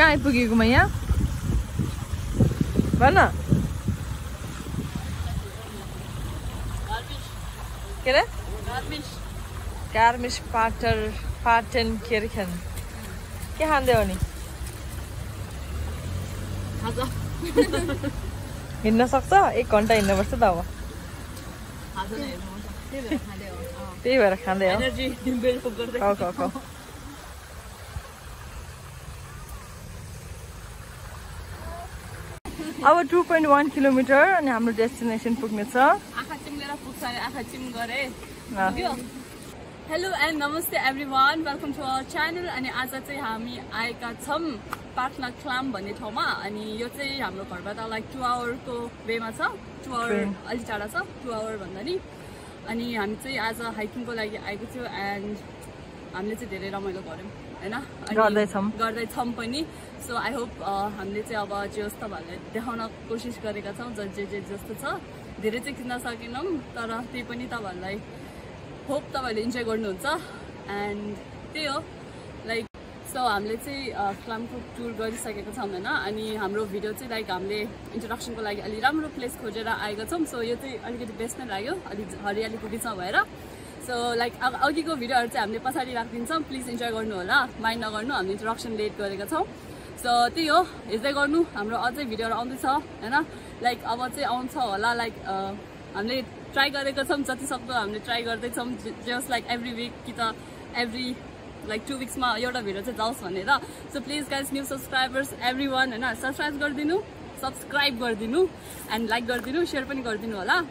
कहाँ आइपुगेको म यहाँ भन के अरे गार्मिस पाटर पाटन केर्खन. के खाँदै हो नि हिँड्न सक्छ? एक घन्टा हिँड्नुपर्छ त अब। त्यही भएर खाँदै हो। अब टु पोइन्ट वान किलोमिटर अनि हाम्रो डेस्टिनेसन पुग्ने छ। आँखा चिम्लेर पुग्छ अरे आँखा चिम गरे हेलो एन्ड नमस्ते everyone welcome to our channel अनि आज चाहिँ हामी आएका छौँ पाटना क्लाम भन्ने ठाउँमा अनि यो चाहिँ हाम्रो घरबाट लाइक टु आवरको वेमा छ। To our. अलिक टाढा छ टु आवर भन्दा नि। अनि हामी चाहिँ आज हाइकिङको लागि आएको थियौँ एन्ड हामीले चाहिँ धेरै रमाइलो गऱ्यौँ होइन? गर्दैछौँ। गर्दैछौँ पनि। सो आई होप हामीले चाहिँ अब जे होस् तपाईँहरूलाई देखाउन कोसिस गरेका छौँ ज जे जे जस्तो छ। धेरै चाहिँ खिच्न सकेनौँ तर त्यही पनि तपाईँहरूलाई होप तपाईँहरूले इन्जोय गर्नुहुन्छ। एन्ड त्यही हो। लाइक सो हामीले चाहिँ फ्लामको टुर गरिसकेको छौँ होइन? अनि हाम्रो भिडियो चाहिँ लाइक हामीले इन्ट्रोडक्सनको लागि अलि राम्रो प्लेस खोजेर आएका छौँ। सो यो चाहिँ अलिकति बेस्ट नै लाग्यो। अलिक हरियालीको बिचमा भएर। सो लाइक अब अघिको भिडियोहरू चाहिँ हामीले पछाडि राखिदिन्छौँ। प्लिज इन्जोय गर्नु होला। माइन्ड नगर्नु हामीले इन्ट्रोडक्सन लेट गरेका छौँ। सो त्यही हो। हेर्दै गर्नु। हाम्रो अझै भिडियोहरू आउँदैछ होइन? लाइक अब चाहिँ आउँछ होला। लाइक हामीले ट्राई गरेको छौँ। जति सक्दो हामीले ट्राई गर्दैछौँ। जस्ट लाइक एभ्री विक कि त एभ्री लाइक टु विक्समा एउटा भिडियो चाहिँ जाओस् भनेर। So please guys new subscribers everyone होइन? सब्सक्राइब गरिदिनु सब्सक्राइब गरिदिनु एन्ड लाइक गरिदिनु सेयर पनि गरिदिनु होला।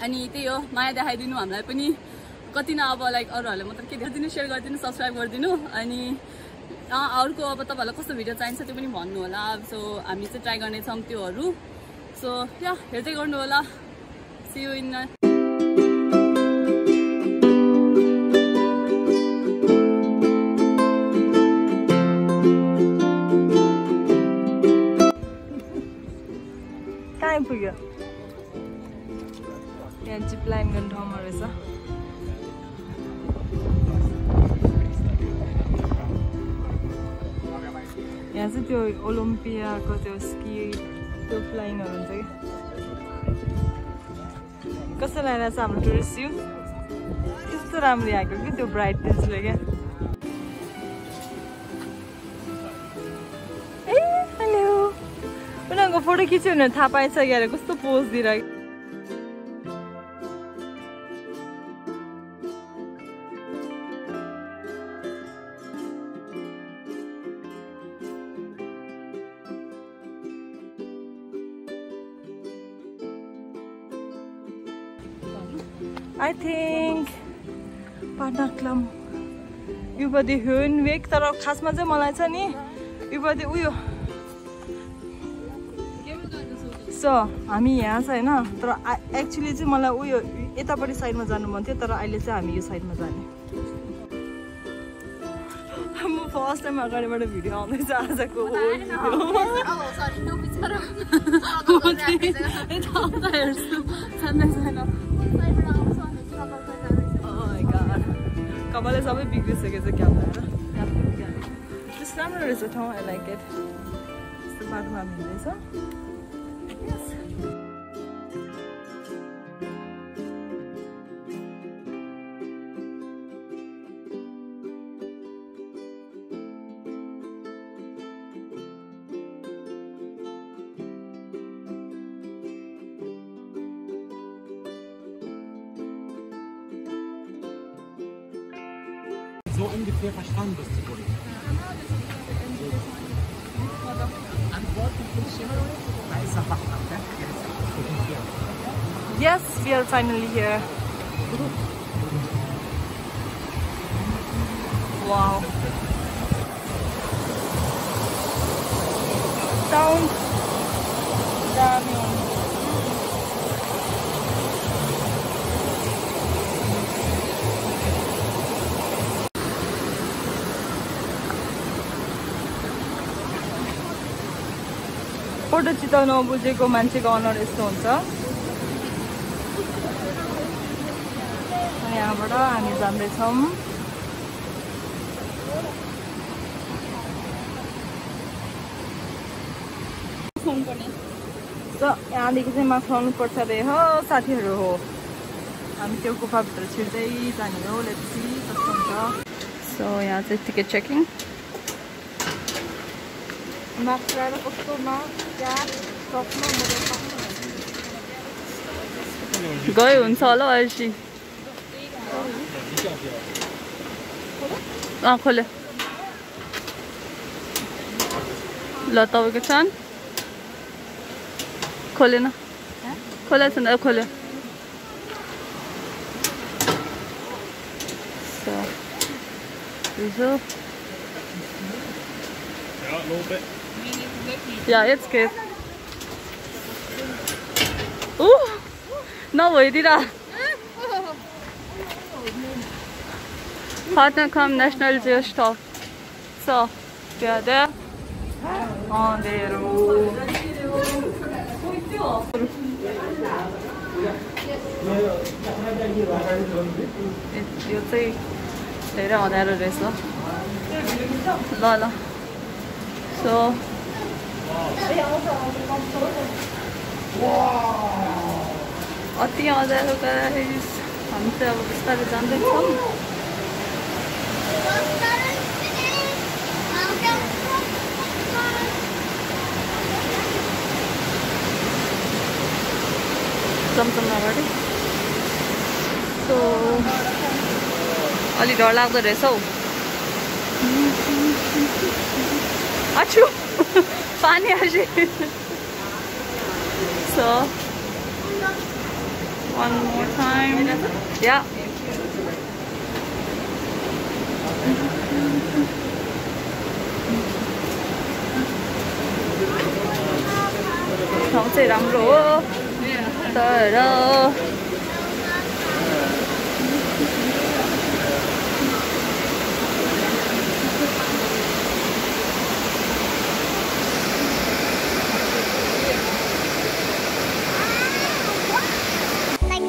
अनि त्यही हो। माया देखाइदिनु हामीलाई पनि। कति न अब लाइक अरूहरूले मात्र के गरिदिनु सेयर गरिदिनु सब्सक्राइब गरिदिनु अनि अर्को अब तपाईँहरूलाई कस्तो भिडियो चाहिन्छ त्यो पनि भन्नु होला। सो हामी चाहिँ ट्राई गर्नेछौँ त्योहरू। सो या हेर्दै गर्नु होला। सी यु इन त्यो ओलम्पियाको त्यो स्की त्यो फ्लाइङहरू हुन्छ कि कस्तो लागेको छ हाम्रो टुरिस्ट यु त्यस्तो राम्रो आएको कि त्यो ब्राइटनेसले क्या? ए हेलो उनीहरूको फोटो खिच्यो भने थाहा पाइसक्यो अरे कस्तो पोज दिइरहेको। पाटनाक्लम युपति वेक तर खासमा चाहिँ मलाई चाहिँ नि। युपति उयो। सो हामी यहाँ छ होइन तर एक्चुली चाहिँ मलाई उयो यतापट्टि साइडमा जानु मन थियो तर अहिले चाहिँ हामी यो साइडमा जाने। म फर्स्ट टाइम अगाडिबाट भिडियो आउँदैछ आजको कपालले सबै बिग्रिसकेको छ क्यामेरा। त्यस्तो राम्रो रहेछ ठाउँ आई लाइक इट यस्तो बाटोमा हामी हिँड्दैछ ungefähr verstanden, was du wolltest. Antworten finde ich immer noch nicht. Weißer Bachmann, ne? Yes, we are finally here. Wow. Down. Down. र चित्त नबुझेको मान्छेको अनुहार यस्तो हुन्छ। यहाँबाट हामी जाँदैछौँ। यहाँदेखि चाहिँ मास्क लाउनुपर्छ अरे हो साथीहरू हो। हामी त्यो गुफाभित्र छिर्दै जाने हो लेप्ची कस्तो हुन्छ। सो यहाँ चाहिँ टिकट चेकिङ मास्क लाएर कस्तो मास्क गयो हुन्छ होला अहिले अँ खोल्यो। ल तपाईँको छन्? खोलेन। खोलेको छैन खोल्यो। Yeah, a little bit. Yeah, it's good. Ooh, नभइदिएर Hatnakam National Geo Stop. So, there. On the road. यो चाहिँ धेरै अँध्यारो रहेछ ल ल सो अति अँध्यारो गाइस हामी चाहिँ अब बिस्तारै जाँदैछौँ चमचम सो अलि डर लाग्दो रहेछ हौ अछु पानी आजी so one more time yeah ठाउँ चाहिँ राम्रो हो तर Like,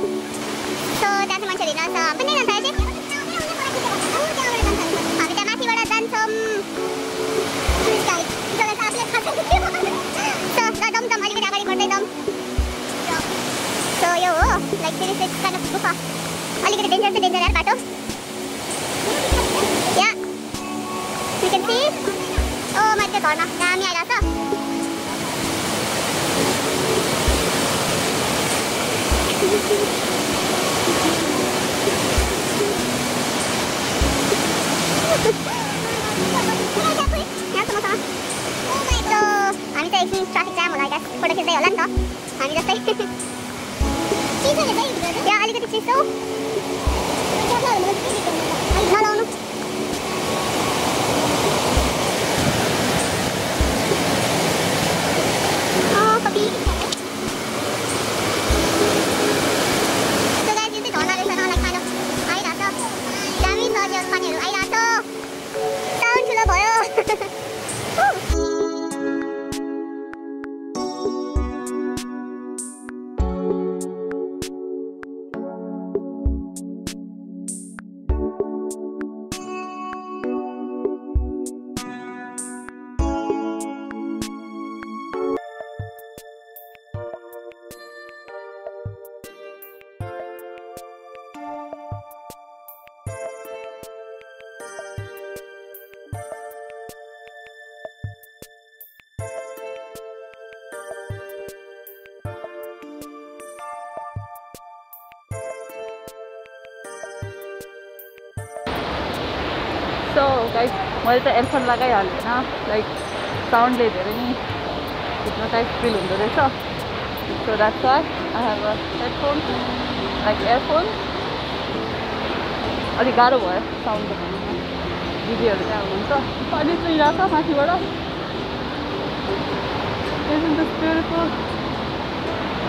so that's मान्छेले जान्छ पनि जान्छ अझै हामी त माथिबाट जान्छौँ टुरिस्ट गाइड जसलाई चाहिँ आफूले थाहा छैन सो जाउँ जाउँ अलिकति अगाडि बढ्दै जाउँ सो यो हामी चाहिँ एकछिन ट्राफिक जाम होला गाइस फोटो खिच्दै होला नि त हामी जस्तै अलिकति चिसो नलाउनु सो गाइस मैले त एयरफोन लगाइहालेन लाइक साउन्डले धेरै नै हिप्नोटाइज फिल हुँदो रहेछ। So that's why I have a headphone like earphone अलिक गाह्रो भयो साउन्ड दिदीहरू त्यहाँ हुनुहुन्छ पानी चुइरहेको छ माथिबाट?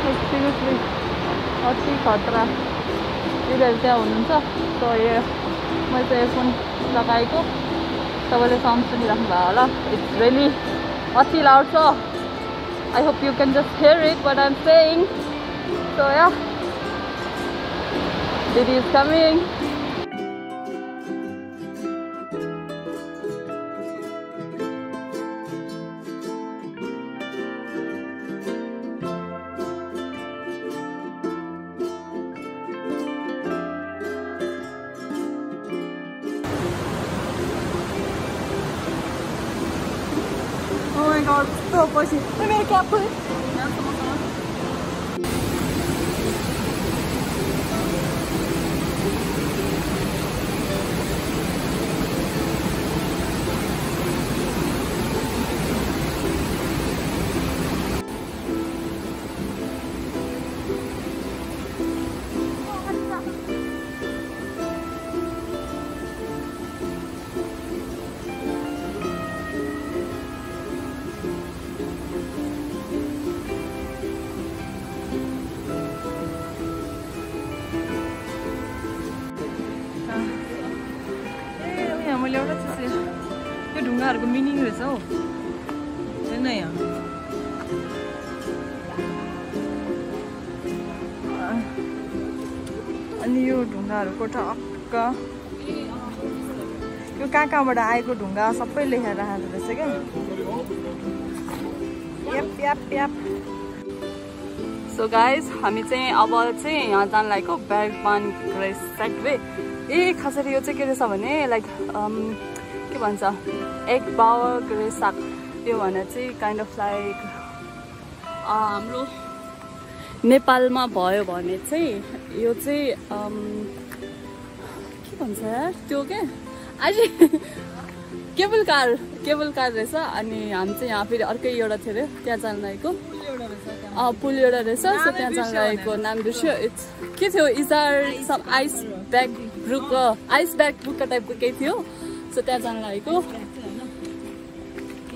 Like seriously, अति खतरा। दिदीहरू त्यहाँ हुनुहुन्छ सो यो मैले चाहिँ एयरफोन लगाएको तपाईँले साउन्ड सुनिराख्नु भयो होला इट्स रियली अति लाउड छ I hope you can just hear it but I'm saying so yeah दिदी इज कमिङ माय गॉड तो अपोजिट मैं मेरा क्या बोले ढुङ्गाहरूको मिनिङ रहेछ हौ हेर्न यहाँ अनि यो ढुङ्गाहरूको टक्क। यो कहाँ कहाँबाट आएको ढुङ्गा सबै लेखेर राखेको रहेछ क्या। सो गाइज हामी चाहिँ अब चाहिँ यहाँ जान लागेको ब्यागमान ग्रेस सेटवे ए खासरी यो चाहिँ के रहेछ भने लाइक के भन्छ? एक बावर ग्रेस साग त्यो भनेर चाहिँ काइन्ड अफ लाइक हाम्रो नेपालमा भयो भने चाहिँ यो चाहिँ अम, के भन्छ? त्यो के? अझै केबल कार केबल कार रहेछ अनि हामी चाहिँ यहाँ फेरि अर्कै एउटा थियो अरे त्यहाँ जान लागेको पुल एउटा रहेछ सो त्यहाँ जान लागेको नाम बिर्स्यो इट्स के थियो? इजार some ice bag book ice bag बुकको टाइपको केही थियो? सो त्यहाँ जान लागेको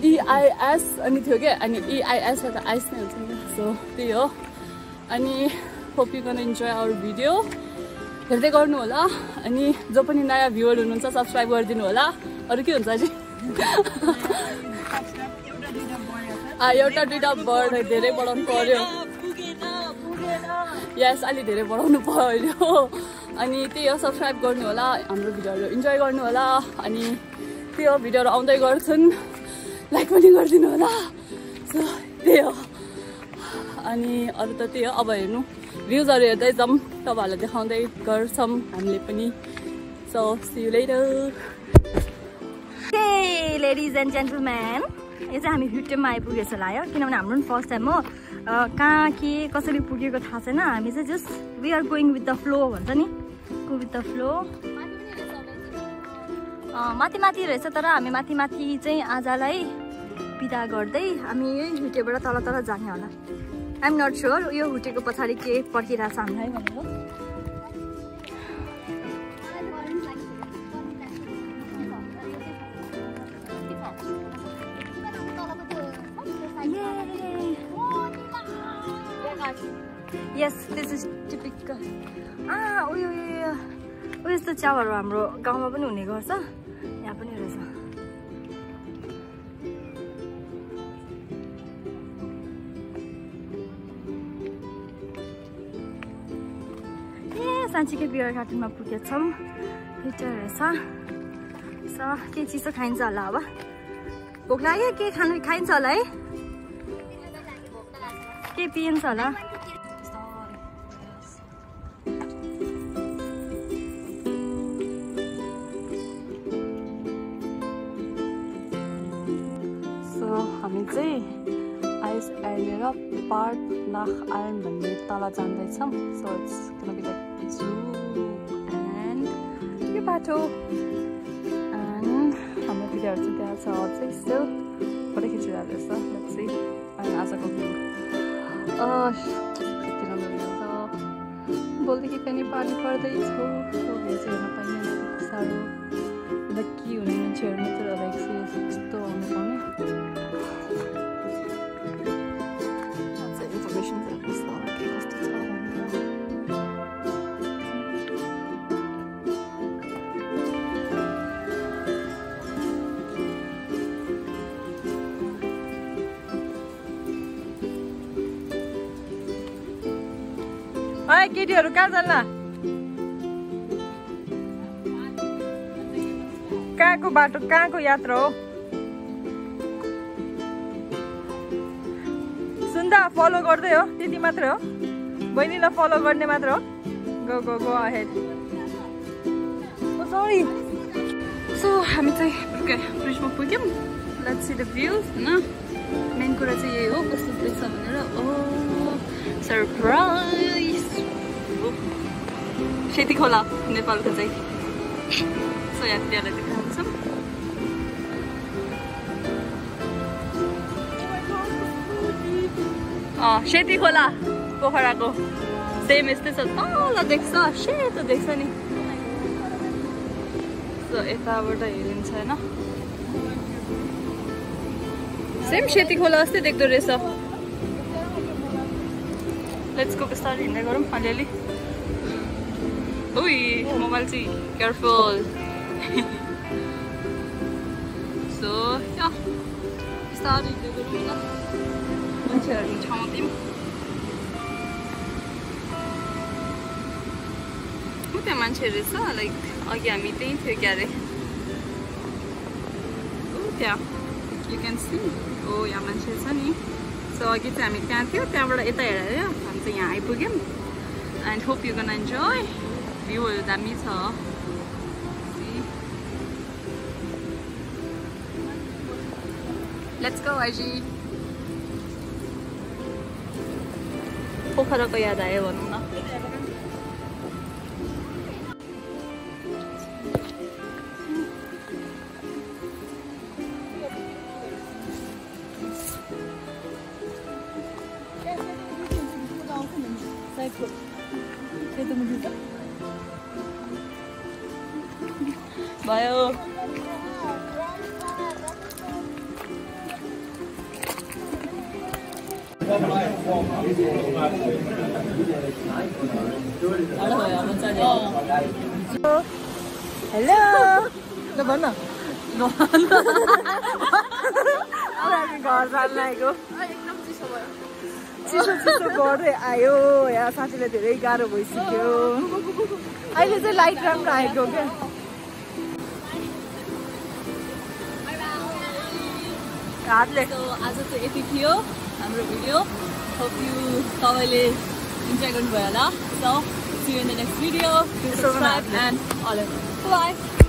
इआइएस अनि थियो क्या अनि इआइएस त आइस नै हुन्छ नि। सो त्यही हो। अनि hope you gonna enjoy our video हेर्दै गर्नु होला। अनि जो पनि नयाँ भ्युवर हुनुहुन्छ सब्सक्राइब गरिदिनु होला। अरू के हुन्छ अझै आ, एउटा दुइटा बढ धेरै बढाउनु पर्यो। यस अलि धेरै बढाउनु पर्यो। अनि त्यही हो सब्सक्राइब गर्नु होला हाम्रो भिडियोहरू इन्जोय गर्नु होला अनि त्यही हो भिडियोहरू आउँदै गर्छन् लाइक पनि गरिदिनु होला। सो त्यही हो। अनि अरू त त्यही हो अब हेर्नु भ्युजहरू हेर्दै जाउँ तपाईँहरूलाई देखाउँदै गर्छौँ हामीले पनि। सो लेडिज एन्ड जेन्टलम्यान यो चाहिँ हामी हिटेममा आइपुगेको जस्तो लाग्यो किनभने हाम्रो पनि फर्स्ट टाइम हो। कहाँ के कसरी पुगेको थाहा छैन हामी चाहिँ just we are going with the flow भन्छ नि। Go with the flow. माथि माथि रहेछ तर हामी माथि माथि चाहिँ आजलाई बिदा गर्दै हामी यही हुटेबाट तल तल जाने होला। आइएम नट स्योर यो हुटेको पछाडि के पर्खिरहेको छ हामीलाई भनेर। यस दिस इज आ उयो उयो उयो यस्तो च्याउहरू हाम्रो गाउँमा पनि हुने गर्छ। यहाँ पनि रहेछ। ए साँच्चीकै बियर गार्डनमा पुगेछौँ। हिटर रहेछ। स के चिसो खाइन्छ होला अब? भोक लाग्यो? के खानु खाइन्छ होला है? के पिइन्छ होला? पार्ट नाख आयरन भन्ने तल जाँदैछौँ सो इट्स एन्ड यो बाटो एन्ड हाम्रो भिडियोहरू चाहिँ त्यहाँ छ अझै स्टिल फोटो खिचिरहेको रहेछ अनि आजको यति राम्रो भ्यू छ भोलिदेखि पनि पानी पर्दैछ हेर्न पाइँदैन साह्रो अन्त के हुने मान्छेहरू मात्रै होला यस्तो आउनु पाउने है केटीहरू कहाँ जान्ला कहाँको बाटो कहाँको यात्रा हो? सुन्दा फलो गर्दै हो त्यति मात्रै हो। बहिनीलाई फलो गर्ने मात्र हो। Go go go ahead sorry so हामी चाहिँ ब्रिजमा पुग्यौँ। लेट्स सी द भ्यू होइन? मेन कुरा चाहिँ यही हो कस्तो देख्छ भनेर। ओ सरप्राइज सेती खोला नेपालको चाहिँ सो देखाउँछौँ सेती खोला पोखराको सेम यस्तै छ तल देख्छ सेतो देख्छ नि यताबाट हेरिन्छ होइन सेम सेती खोला जस्तै देख्दो रहेछ लेट्स गो बिस्तारै हिँड्दै गरौँ अलिअलि उही मोबाइल चाहिँ केयरफुल सो बिस्तारै हिँड्दै गरौँ न मान्छेहरू ठाउँ दिउँ ऊ त्यहाँ मान्छेहरू रहेछ लाइक अघि हामी त्यहीँ थियो क्या अरे त्यहाँ यु क्यान सी ओ यहाँ मान्छे छ नि सो अघि चाहिँ हामी त्यहाँ थियो त्यहाँबाट यता हेरेर हामी चाहिँ यहाँ आइपुग्यौँ and hope you gonna enjoy भ्यूहरू दामी छ लेट्स गो आइजी पोखराको याद आयो भनौँ न हेलो ल भन हामी घर जान लागेको चिसो चिसो गर्दै आयो यहाँ साथीलाई धेरै गाह्रो भइसक्यो। अहिले चाहिँ लाइट राम्रो आएको क्या। आज चाहिँ यति थियो हाम्रो भिडियो। होप यु तपाईँले इन्जोय गर्नुभयो होला। See you in the next video. Subscribe and all of it. -bye.